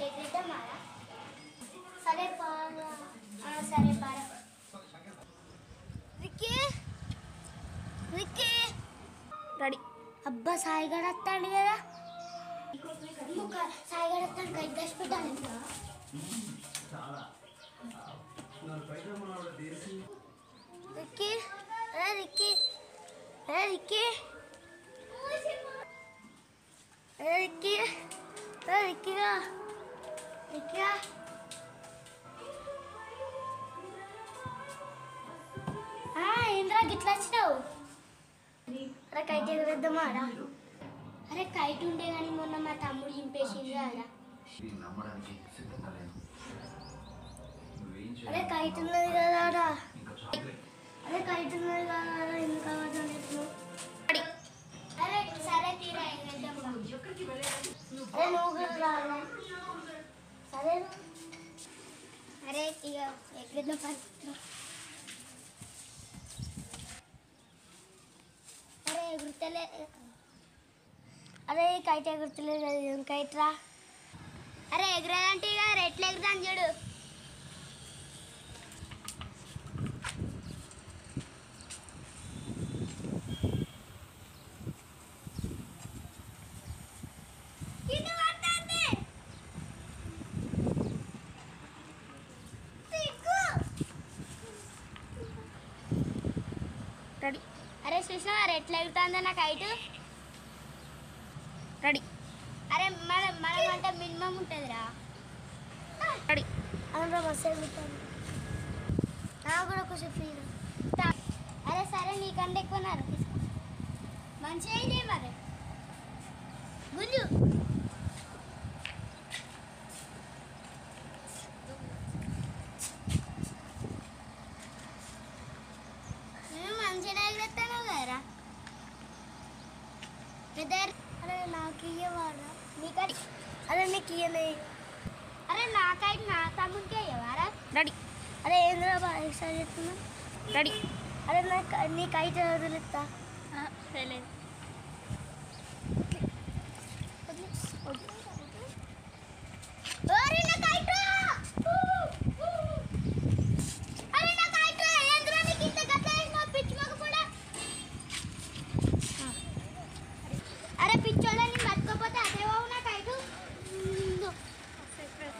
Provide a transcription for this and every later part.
Kite ఎగరేద్దామా సరే పారా ఆ, సరే పారా విక్కీ విక్కీ రెడీ అబ్బా సాయిగాడు వస్తాడు కదా ఇంకొక సాయిగాడు వస్తాడు కైట్ దశ పెట్టాలి విక్కీ ఏ విక్కీ ఏ విక్కీ ఇంద్రా గిట్లా వచ్చినావు? అరే కైట్ ఎగరేద్దామా రా. అరే కైట్ ఉండే కానీ మొన్న మా తమ్ముడు చింపేసింది రా అరే కైట్ ఉన్నది కదా రా. అరే కైట్ ఉన్నది కదా రా ఎందుకు అవ్వదు అరే సరే తీరా ఎగరేద్దాం రా. అరే నువ్వు కూడా రా సరే అరే ఇక ఎగరేద్దాం అరే ఎగురుతలే అరే ఈ కైట్ ఎగురుతలేదు కదా అరే ఎగురదంటే ఇక రెట్లు ఎగురుతాను చూడు. రెడీ. అరే చూసినా ఎట్లా ఎగురుతుందో నాకు హైట్. రెడీ. అరే మన మనం అంటే మినిమం ఉంటుందిరా. రెడీ. అవునరా బస్సు ఎగురుతాను నాకు కూడా కొంచెం ఫ్రీ అరే సరే నీకంటే ఎక్కువన్నారు మంచిగా అయింది మరి. గుంజు నేను మంచిగా ఎగురుతాను కదరా పెద్ద అరే నాకు ఇయ్యవారా నీకడి అరే నీకు ఇయ్యలే అరే నాకైతే నా తమ్ముడికి ఇయ్యవారా రెడీ అరే ఏంద్రా బాగా ఎక్స్ట్రా చెప్తున్నా రెడీ అరే నాకు నీకైతే వదిలేస్తా తెలియదు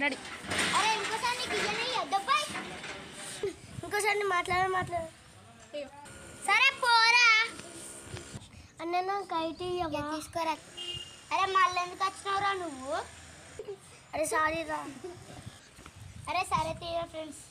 అరే ఇంకోసారి నీకు మాట్లాడ మాట్లాడు. సరే పోరా. అన్న నా కైట్ తీసుకోరా. అరే మళ్ళీ ఎందుకు వచ్చినావురా నువ్వు? అరే సారీ రా. అరే సరే తీయ ఫ్రెండ్స్.